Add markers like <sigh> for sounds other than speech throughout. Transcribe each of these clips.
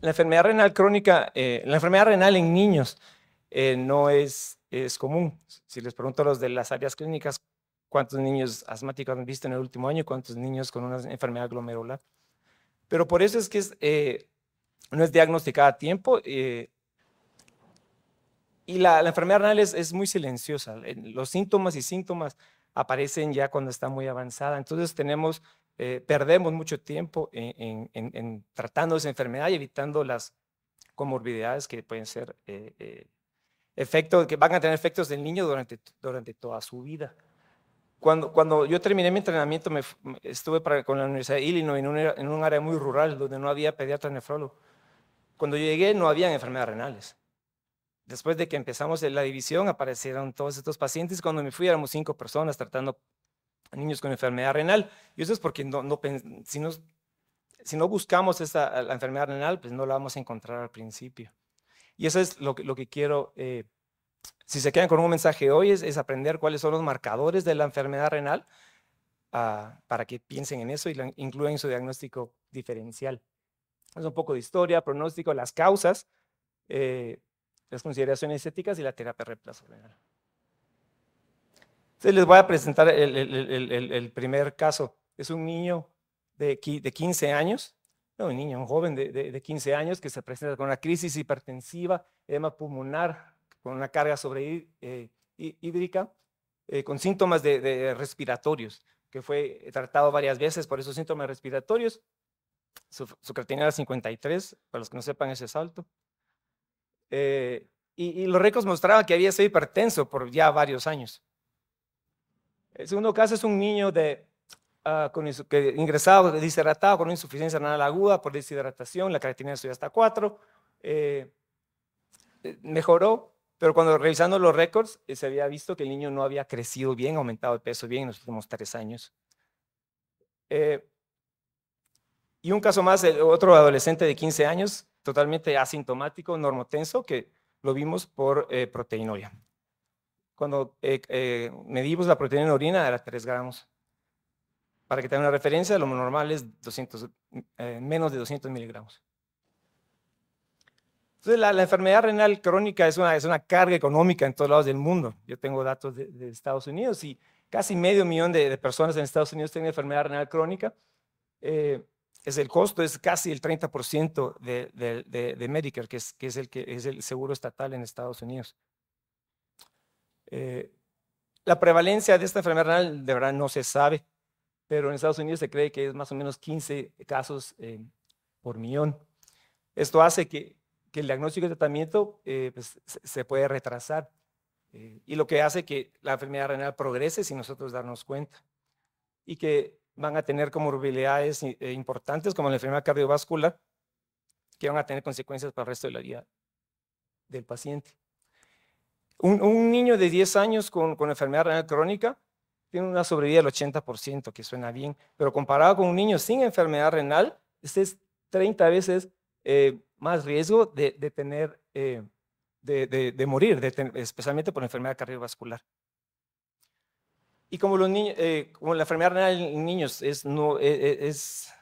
La enfermedad renal crónica, eh, la enfermedad renal en niños eh, no es, es común. Si les pregunto a los de las áreas clínicas, ¿cuántos niños asmáticos han visto en el último año? ¿Cuántos niños con una enfermedad glomerular? Pero por eso es que eh, no es diagnosticada a tiempo. y la, la, enfermedad renal es, es muy silenciosa. Los síntomas y síntomas aparecen ya cuando está muy avanzada. Entonces tenemos eh, perdemos mucho tiempo en, tratando esa enfermedad y evitando las comorbilidades que pueden ser eh, eh, efectos, que van a tener efectos del niño durante, durante toda su vida. Cuando, cuando yo terminé mi entrenamiento, me, estuve con la Universidad de Illinois en un, área muy rural donde no había pediatra nefrólogo. Cuando llegué no había enfermedades renales. Después de que empezamos la división, aparecieron todos estos pacientes. Cuando me fui, éramos cinco personas tratando niños con enfermedad renal. Y eso es porque no, no, si, si no buscamos esta, la enfermedad renal, pues no la vamos a encontrar al principio. Y eso es lo que, quiero, eh, si se quedan con un mensaje hoy, es, aprender cuáles son los marcadores de la enfermedad renal uh, para que piensen en eso y lo incluyan en su diagnóstico diferencial. Es un poco de historia, pronóstico, las causas, eh, las consideraciones éticas y la terapia reemplazo renal. Entonces les voy a presentar el, primer caso. Es un niño de, de 15 años, no, un niño, un joven de, de, 15 años que se presenta con una crisis hipertensiva, edema pulmonar, con una carga sobre eh, hídrica, eh, con síntomas de, respiratorios, que fue tratado varias veces por esos síntomas respiratorios. Su, su era 53, para los que no sepan ese salto. Eh, y, y, los récords mostraban que había sido hipertenso por ya varios años. El segundo caso es un niño con, que ingresado, deshidratado, con insuficiencia renal aguda por deshidratación, la creatinina subió hasta 4, eh, eh, mejoró, pero cuando revisando los récords eh, se había visto que el niño no había crecido bien, aumentado de peso bien en los últimos tres años. Eh, y un caso más, otro adolescente de 15 años, totalmente asintomático, normotenso, que lo vimos por eh, proteinuria cuando eh, eh, medimos la proteína en orina era 3 gramos. Para que tengan una referencia, lo normal es 200, eh, menos de 200 miligramos. Entonces, la, enfermedad renal crónica es una, es una carga económica en todos lados del mundo. Yo tengo datos de, Estados Unidos y casi medio millón de, personas en Estados Unidos tienen enfermedad renal crónica. es el costo es casi el 30% de, de, Medicare, que es, que es, el, que es el seguro estatal en Estados Unidos. Eh, la prevalencia de esta enfermedad renal de verdad no se sabe, pero en Estados Unidos se cree que es más o menos 15 casos eh, por millón. Esto hace que, que el diagnóstico y el tratamiento eh, pues, se puede retrasar y lo que hace que la enfermedad renal progrese sin nosotros darnos cuenta y que van a tener comorbilidades importantes como la enfermedad cardiovascular que van a tener consecuencias para el resto de la vida del paciente. Un, niño de 10 años con, enfermedad renal crónica tiene una sobrevida del 80%, que suena bien, pero comparado con un niño sin enfermedad renal, este es 30 veces eh, más riesgo de, tener, eh, de, morir, especialmente por enfermedad cardiovascular. Y eh, como la enfermedad renal en niños es, no, e, e, es,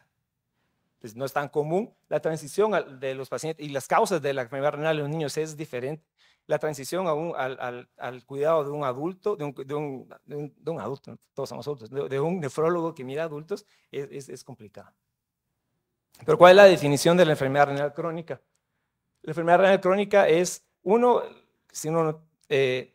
pues no es tan común, la transición de los pacientes y las causas de la enfermedad renal en los niños es diferente la transición a un, al, al, cuidado de un adulto, de un, de un, de un, adulto, todos somos adultos, de, un nefrólogo que mira adultos, es, es, es, complicado. Pero ¿cuál es la definición de la enfermedad renal crónica? La enfermedad renal crónica es, uno, si uno eh,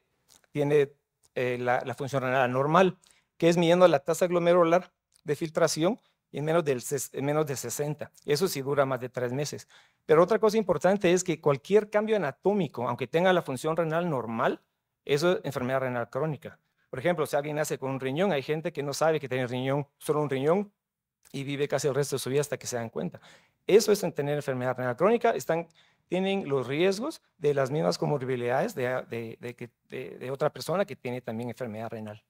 tiene eh, la, la, función renal normal, que es midiendo la tasa glomerular de filtración en menos, del, en menos de 60. Eso sí dura más de tres meses. Pero otra cosa importante es que cualquier cambio anatómico, aunque tenga la función renal normal, eso es enfermedad renal crónica. Por ejemplo, si alguien nace con un riñón, hay gente que no sabe que tiene riñón, solo un riñón, y vive casi el resto de su vida hasta que se dan cuenta. Eso es en tener enfermedad renal crónica. Están, tienen los riesgos de las mismas comorbilidades de, de, de otra persona que tiene también enfermedad renal.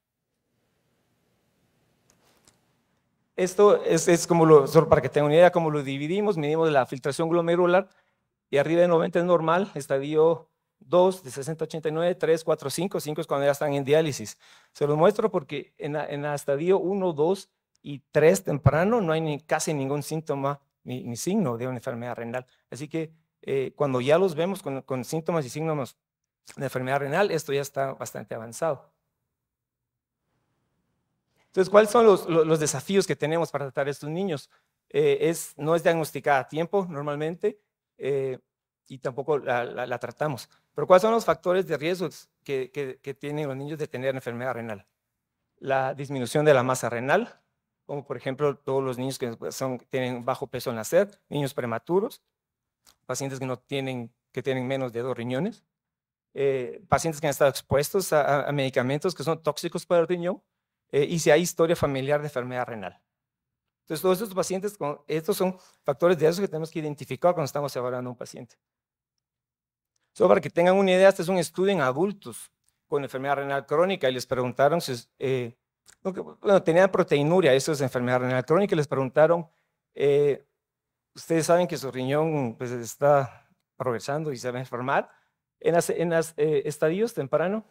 Esto es, como lo, solo para que tengan una idea, cómo lo dividimos, medimos la filtración glomerular y arriba de 90 es normal, estadio 2 de 60 a 89, 3, 4, 5, 5 es cuando ya están en diálisis. Se los muestro porque en, en estadio 1, 2 y 3 temprano no hay ni, casi ningún síntoma ni, signo de una enfermedad renal. Así que eh, cuando ya los vemos con, síntomas y signos de enfermedad renal, esto ya está bastante avanzado. Entonces, ¿cuáles son los, desafíos que tenemos para tratar a estos niños? Eh, no es diagnosticada a tiempo normalmente eh, y tampoco la, tratamos. Pero ¿cuáles son los factores de riesgo que, que tienen los niños de tener enfermedad renal? La disminución de la masa renal, como por ejemplo todos los niños que son, tienen bajo peso al nacer, niños prematuros, pacientes que, no tienen, que tienen menos de dos riñones, eh, pacientes que han estado expuestos a, medicamentos que son tóxicos para el riñón eh, y si hay historia familiar de enfermedad renal. Entonces, todos estos pacientes, estos son factores de eso que tenemos que identificar cuando estamos evaluando a un paciente. Solo para que tengan una idea, este es un estudio en adultos con enfermedad renal crónica y les preguntaron si, eh, bueno, tenían proteinuria, eso es enfermedad renal crónica, y les preguntaron, eh, ustedes saben que su riñón pues, está progresando y se va a enfermar, en los en eh, estadios temprano,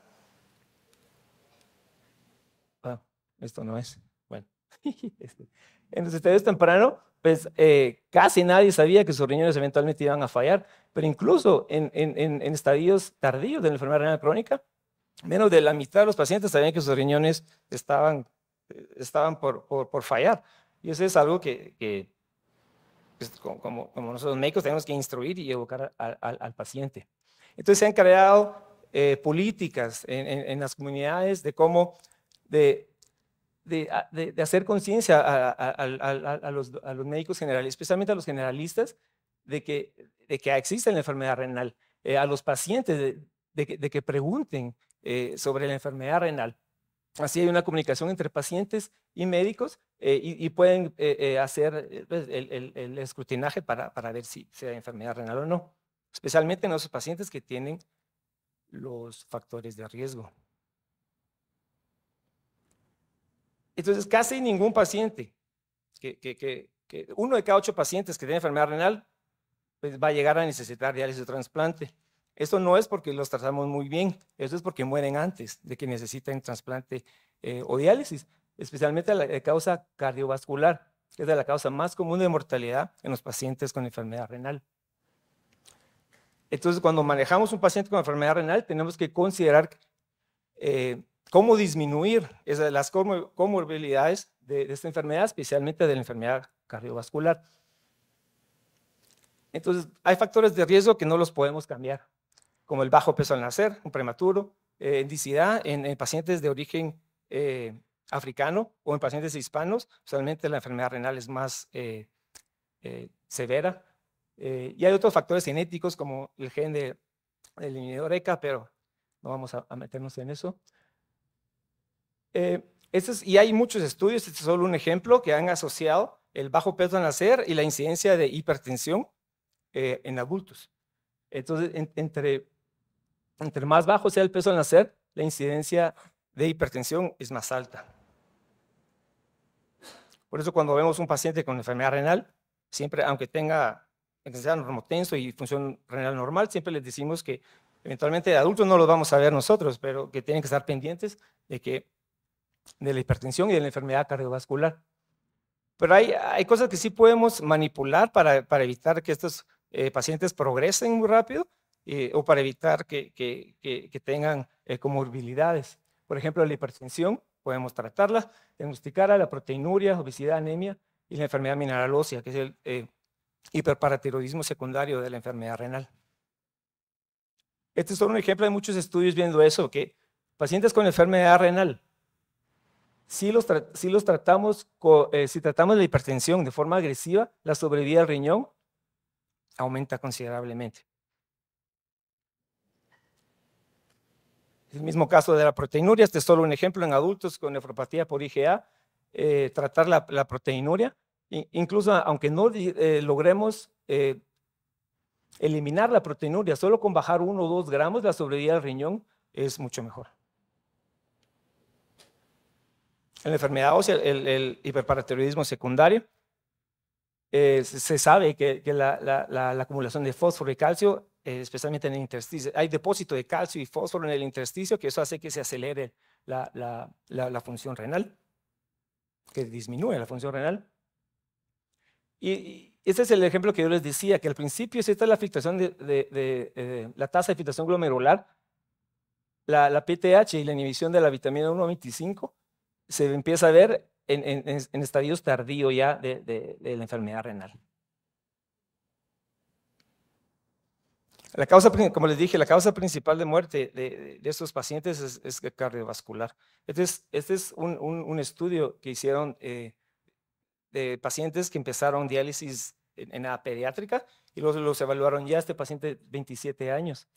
esto no es, bueno, <laughs> este, en los estadios temprano, pues eh, casi nadie sabía que sus riñones eventualmente iban a fallar, pero incluso en, en, en estadios tardíos de la enfermedad renal crónica, menos de la mitad de los pacientes sabían que sus riñones estaban, estaban por, por, fallar. Y eso es algo que, pues, como, como, nosotros médicos tenemos que instruir y educar al, paciente. Entonces se han creado eh, políticas en, en, las comunidades de cómo de, de, de, hacer conciencia a, los, a, los, médicos generales, especialmente a los generalistas, de que, de que existe la enfermedad renal, eh, a los pacientes de, que, que pregunten eh, sobre la enfermedad renal. Así hay una comunicación entre pacientes y médicos eh, y, pueden hacer pues, el, escrutinaje para, para ver si, hay enfermedad renal o no, especialmente en esos pacientes que tienen los factores de riesgo. Entonces, casi ningún paciente, que, uno de cada ocho pacientes que tiene enfermedad renal, pues va a llegar a necesitar diálisis o trasplante. Esto no es porque los tratamos muy bien, eso es porque mueren antes de que necesiten trasplante eh, o diálisis, especialmente la causa cardiovascular, que es la causa más común de mortalidad en los pacientes con enfermedad renal. Entonces, cuando manejamos un paciente con enfermedad renal, tenemos que considerar eh, cómo disminuir esas, las comorbilidades de, de esta enfermedad, especialmente de la enfermedad cardiovascular. Entonces, hay factores de riesgo que no los podemos cambiar como el bajo peso al nacer, un prematuro, eh, en, pacientes de origen eh, africano o en pacientes hispanos, usualmente la enfermedad renal es más eh, eh, severa. y hay otros factores genéticos como el gen de, del inhibidor ECA, pero no vamos a, meternos en eso. Y hay muchos estudios, este es solo un ejemplo, que han asociado el bajo peso al nacer y la incidencia de hipertensión en adultos. Entonces, entre entre más bajo sea el peso al nacer, la incidencia de hipertensión es más alta. Por eso cuando vemos un paciente con enfermedad renal, siempre, aunque tenga intensidad normotenso y función renal normal, siempre les decimos que eventualmente de adultos no los vamos a ver nosotros, pero que tienen que estar pendientes de, que, de la hipertensión y de la enfermedad cardiovascular. Pero hay, hay cosas que sí podemos manipular para, para evitar que estos eh, pacientes progresen muy rápido eh, o para evitar que, que, que, tengan eh, comorbilidades. Por ejemplo, la hipertensión, podemos tratarla, diagnosticarla, la proteinuria, obesidad, anemia y la enfermedad mineral ósea, que es el hiperparatiroidismo secundario de la enfermedad renal. Este es solo un ejemplo de muchos estudios viendo eso, que pacientes con enfermedad renal, si los, tratamos, si tratamos la hipertensión de forma agresiva, la sobrevida del riñón aumenta considerablemente. El mismo caso de la proteinuria, este es solo un ejemplo en adultos con nefropatía por IgA, eh, tratar la, proteinuria, incluso aunque no eh, logremos eh, eliminar la proteinuria, solo con bajar uno o dos gramos, la sobrevida del riñón es mucho mejor. En la enfermedad ósea, el, hiperparatiroidismo secundario, se sabe que, la, acumulación de fósforo y calcio eh, especialmente en el intersticio. Hay depósito de calcio y fósforo en el intersticio que eso hace que se acelere la, la, función renal, que disminuye la función renal. Y, Este es el ejemplo que yo les decía, que al principio, si esta es la filtración de, de, la tasa de filtración glomerular, la, la, PTH y la inhibición de la vitamina 1,25 se empieza a ver en, en, en estadios tardíos ya de, la enfermedad renal. La causa, como les dije, la causa principal de muerte de, estos pacientes es, cardiovascular. Este es, este es un, un, estudio que hicieron eh, de pacientes que empezaron diálisis en, la pediátrica y luego los evaluaron ya este paciente 27 años.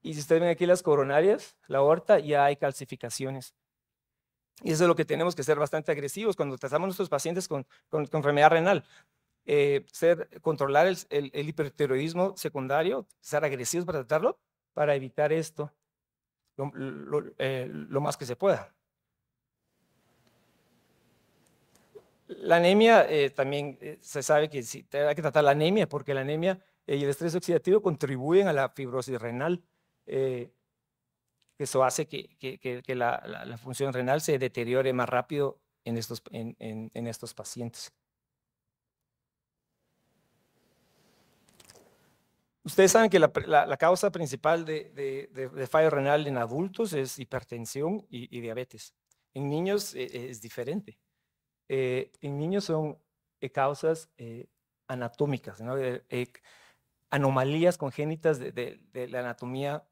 Y si ustedes ven aquí las coronarias, la aorta, ya hay calcificaciones. Y eso es lo que tenemos que ser bastante agresivos cuando tratamos a nuestros pacientes con, enfermedad renal. Eh, ser, controlar el, el, hipertiroidismo secundario, ser agresivos para tratarlo, para evitar esto lo, eh, lo más que se pueda. La anemia eh, también eh, se sabe que sí, hay que tratar la anemia porque la anemia y el estrés oxidativo contribuyen a la fibrosis renal. Eh, eso hace que, que, la, la, función renal se deteriore más rápido en estos, en, en, estos pacientes. Ustedes saben que la, la causa principal de, de, de, fallo renal en adultos es hipertensión y, diabetes. En niños es diferente. Eh, en niños son eh, causas eh, anatómicas, anomalías congénitas de, la anatomía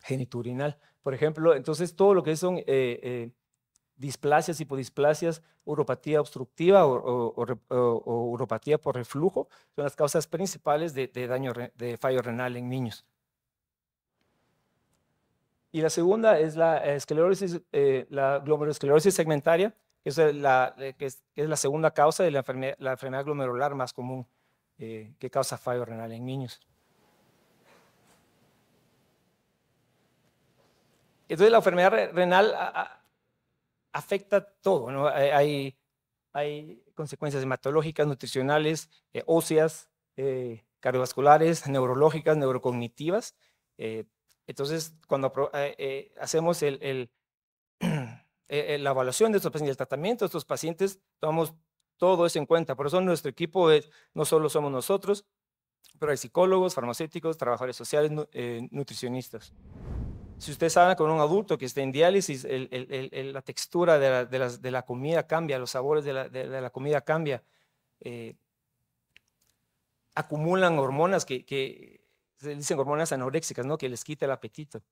geniturinal. Por ejemplo, entonces todo lo que son displasias, hipodisplasias, uropatía obstructiva o, uropatía por reflujo son las causas principales de, daño de fallo renal en niños. Y la segunda es la esclerosis, la glomerulosclerosis segmentaria, es la, eh, que, es, la segunda causa de la enfermedad, la enfermedad glomerular más común eh, que causa fallo renal en niños. Entonces la enfermedad renal afecta todo, ¿no? Hay, hay consecuencias hematológicas, nutricionales, eh, óseas, cardiovasculares, <laughs> neurológicas, neurocognitivas. entonces, cuando hacemos el <clears throat> Eh, eh, la evaluación de estos pacientes, el tratamiento de estos pacientes, tomamos todo eso en cuenta. Por eso nuestro equipo es, no solo somos nosotros, pero hay psicólogos, farmacéuticos, trabajadores sociales, eh, nutricionistas. Si ustedes saben con un adulto que está en diálisis, la textura de la, de, la, comida cambia, los sabores de la, la comida cambia. acumulan hormonas que, que, se dicen hormonas anoréxicas, ¿no? que les quita el apetito.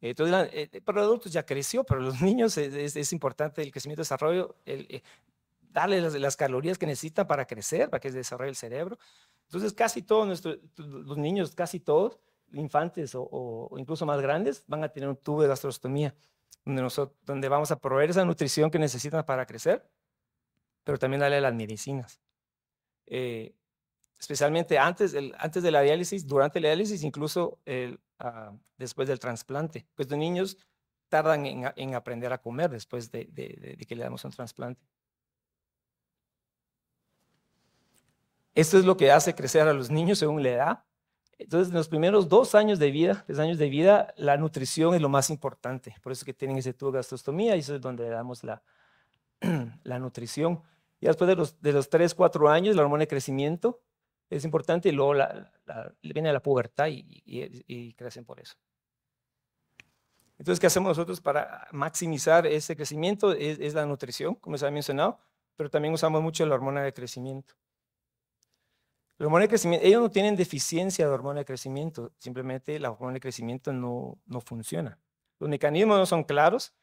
Entonces, eh, para los adultos ya creció, pero los <laughs> niños es, importante el crecimiento y desarrollo, el, eh, darle las, calorías que necesitan para crecer, para que se desarrolle el cerebro. Entonces, casi todos nuestros, los niños, casi todos, infantes o, incluso más grandes, van a tener un tubo de gastrostomía, donde, nosotros, donde vamos a proveer esa nutrición que necesitan para crecer, pero también darle las medicinas. Eh, especialmente antes, antes de la diálisis, durante la diálisis, incluso el, Ah, después del trasplante. Pues los niños tardan en, aprender a comer después de, que le damos un trasplante. Esto es lo que hace crecer a los niños según la edad. Entonces, en los primeros dos años de vida, tres años de vida, la nutrición es lo más importante. Por eso que tienen ese tubo de gastrostomía y eso es donde le damos la, <clears throat> la nutrición. Y después de los, de los tres, cuatro años, la hormona de crecimiento, es importante y luego la, viene la pubertad y, crecen por eso. Entonces, ¿qué hacemos nosotros para maximizar ese crecimiento? Es, la nutrición, como se ha mencionado, pero también usamos mucho la hormona de crecimiento. La hormona de crecimiento, ellos no tienen deficiencia de hormona de crecimiento, simplemente la hormona de crecimiento no, no funciona. Los mecanismos no son claros,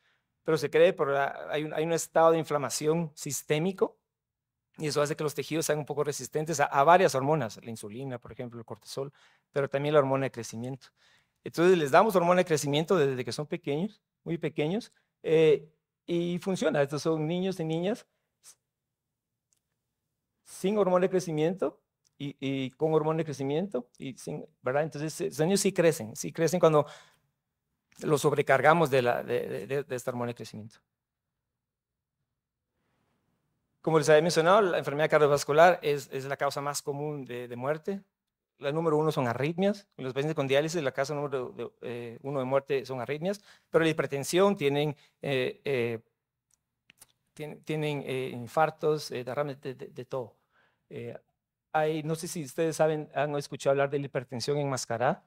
pero se cree por hay, un, hay un estado de inflamación sistémico y eso hace que los tejidos sean un poco resistentes a, varias hormonas, la insulina, por ejemplo, el cortisol, pero también la hormona de crecimiento. Entonces les damos hormona de crecimiento desde que son pequeños, muy pequeños, eh, y funciona. Estos son niños y niñas sin hormona de crecimiento y, con hormona de crecimiento, y sin, ¿verdad? Entonces los niños sí crecen, sí crecen cuando los sobrecargamos de, la, de esta hormona de crecimiento. Como les había mencionado, la enfermedad cardiovascular es, es la causa más común de, muerte. La número uno son arritmias. En los pacientes con diálisis, la causa número eh, uno de muerte son arritmias. Pero la hipertensión tienen, eh, eh, tienen, infartos, derrames de, todo. Hay, no sé si ustedes saben, han escuchado hablar de la hipertensión enmascarada.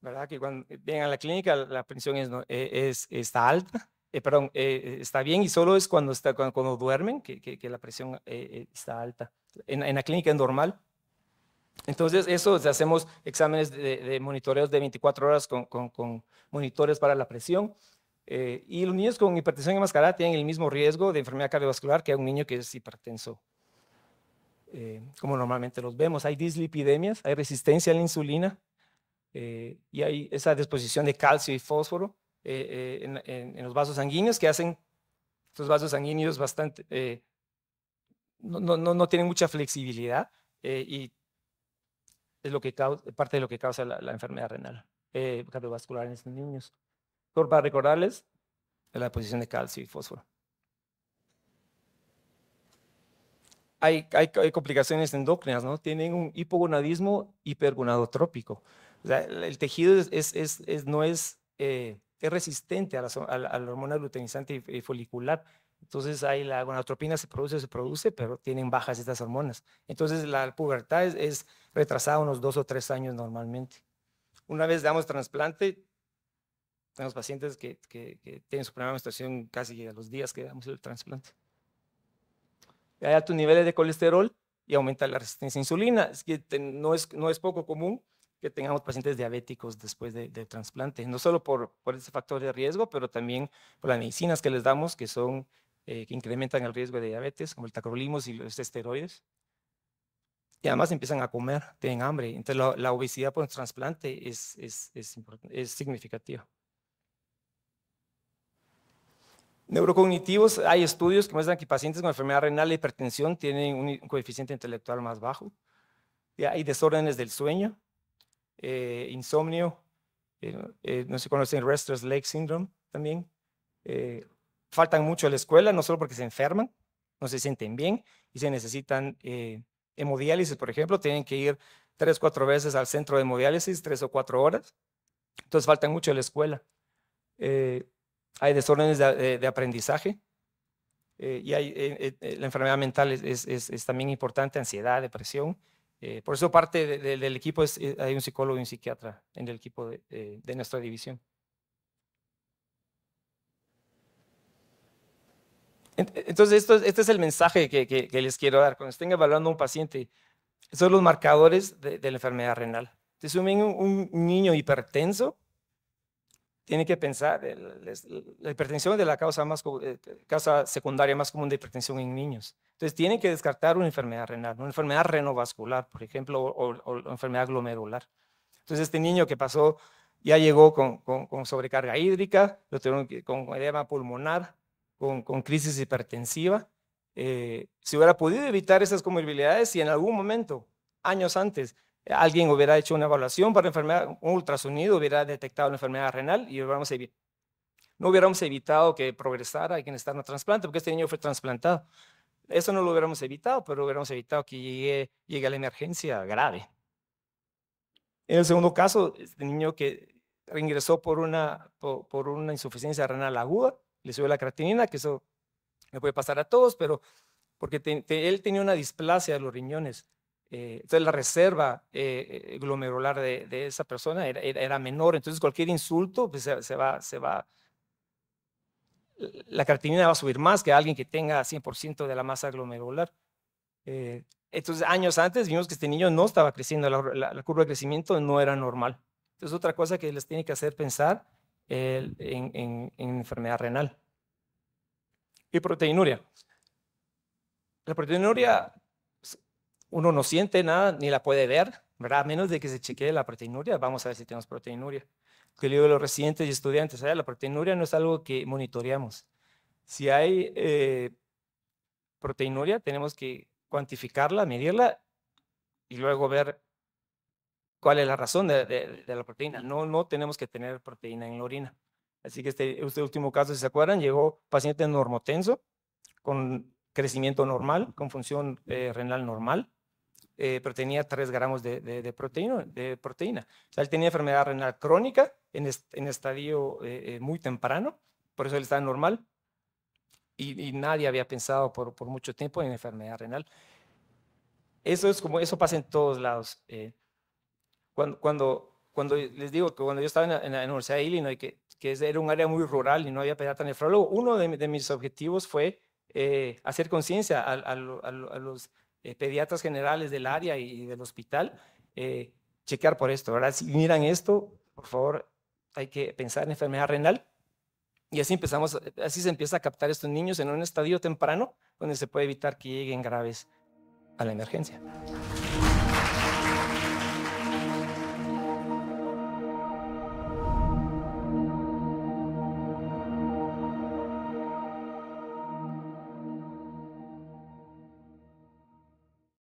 ¿Verdad? Que cuando vienen a la clínica la presión es, e, es, está alta, eh, perdón, eh, está bien y solo es cuando, está, cuando, duermen que, que, la presión eh, está alta. En, en, la clínica es normal. Entonces, eso, hacemos exámenes de, de monitoreos de 24 horas con, con, con monitores para la presión. y los niños con hipertensión enmascarada tienen el mismo riesgo de enfermedad cardiovascular que un niño que es hipertenso eh, como normalmente los vemos. Hay dislipidemias, hay resistencia a la insulina eh, y hay esa disposición de calcio y fósforo eh, en, los vasos sanguíneos que hacen estos vasos sanguíneos bastante, no, no, no, tienen mucha flexibilidad y es lo que parte de lo que causa la, enfermedad renal cardiovascular en estos niños. para recordarles la posición de calcio y fósforo. Hay, complicaciones endocrinas, ¿no? Tienen un hipogonadismo hipergonadotrópico. O sea, el tejido es, es, no es, eh, es resistente a la, hormona luteinizante y, folicular. Entonces, ahí la gonadotropina se produce, se produce, pero tienen bajas estas hormonas. Entonces, la pubertad es, retrasada unos dos o tres años normalmente. Una vez damos trasplante, tenemos pacientes que, que, que tienen su primera menstruación casi a los días que damos el trasplante hay altos niveles de colesterol y aumenta la resistencia a insulina. Es que no, es, no es poco común que tengamos pacientes diabéticos después de, trasplante, no solo por, por ese factor de riesgo, pero también por las medicinas que les damos que son eh, que incrementan el riesgo de diabetes, como el tacrolimus y los esteroides. Y además empiezan a comer, tienen hambre. Entonces la, obesidad por trasplante es, es, es, es significativa. Neurocognitivos, hay estudios que muestran que pacientes con enfermedad renal y hipertensión tienen un coeficiente intelectual más bajo. hay desórdenes del sueño, eh, insomnio, eh, eh, no se conoce el Restless Leg Syndrome también. faltan mucho a la escuela, no solo porque se enferman, no se sienten bien y se necesitan hemodiálisis, por ejemplo, tienen que ir tres, cuatro veces al centro de hemodiálisis, tres o cuatro horas. Entonces faltan mucho a la escuela hay desórdenes de, aprendizaje eh, y hay, eh, eh, la enfermedad mental es, también importante, ansiedad, depresión. por eso parte del equipo es, hay un psicólogo y un psiquiatra en el equipo de, nuestra división. Entonces, esto, este es el mensaje que, les quiero dar. Cuando estén evaluando a un paciente, son los marcadores de, la enfermedad renal. Entonces, un niño hipertenso, tiene que pensar, la hipertensión de la causa, más, eh, causa secundaria más común de hipertensión en niños. Entonces, tienen que descartar una enfermedad renal, una enfermedad renovascular, por ejemplo, o, una enfermedad glomerular. Entonces, este niño que pasó, ya llegó con, con, sobrecarga hídrica, lo tuvieron con edema pulmonar, con, con crisis hipertensiva. Eh, si hubiera podido evitar esas comorbilidades, si en algún momento, años antes, alguien hubiera hecho una evaluación para enfermedad, un ultrasonido hubiera detectado una enfermedad renal y hubiéramos no hubiéramos evitado que progresara y que necesitara un trasplante, porque este niño fue trasplantado. Eso no lo hubiéramos evitado, pero hubiéramos evitado que llegue, llegue a la emergencia grave. En el segundo caso, este niño que reingresó por una, por, una insuficiencia renal aguda, le subió la creatinina, que eso me puede pasar a todos, pero porque él tenía una displasia de los riñones eh, entonces la reserva eh, eh, glomerular de, esa persona era, menor, entonces cualquier insulto pues, se, va, se va, la creatinina va a subir más que alguien que tenga 100% de la masa glomerular. entonces años antes vimos que este niño no estaba creciendo, la, curva de crecimiento no era normal. Entonces otra cosa que les tiene que hacer pensar en, en enfermedad renal. Y proteinuria. La proteinuria uno no siente nada ni la puede ver, ¿verdad? A menos de que se chequee la proteinuria, vamos a ver si tenemos proteinuria. Que le digo a los residentes y estudiantes, la proteinuria no es algo que monitoreamos. Si hay eh, proteinuria, tenemos que cuantificarla, medirla y luego ver cuál es la razón de, la proteína. No, no tenemos que tener proteína en la orina. Así que este, este último caso, si se acuerdan, llegó paciente normotenso con crecimiento normal, con función eh, renal normal, eh, pero tenía 3 gramos de, proteína, de proteína. O sea, él tenía enfermedad renal crónica en, estadio eh, eh, muy temprano, por eso él estaba normal. Y, nadie había pensado por, por, mucho tiempo en enfermedad renal. Eso es como, eso pasa en todos lados. Eh, cuando, cuando, cuando les digo que cuando yo estaba en la, Universidad de Illinois, que, que era un área muy rural y no había pediatra nefrólogo, uno de, mis objetivos fue hacer conciencia a, los eh, pediatras generales del área y del hospital, chequear por esto, ¿verdad? Si miran esto, por favor, hay que pensar en enfermedad renal. Y así empezamos, así se empieza a captar estos niños en un estadio temprano donde se puede evitar que lleguen graves a la emergencia.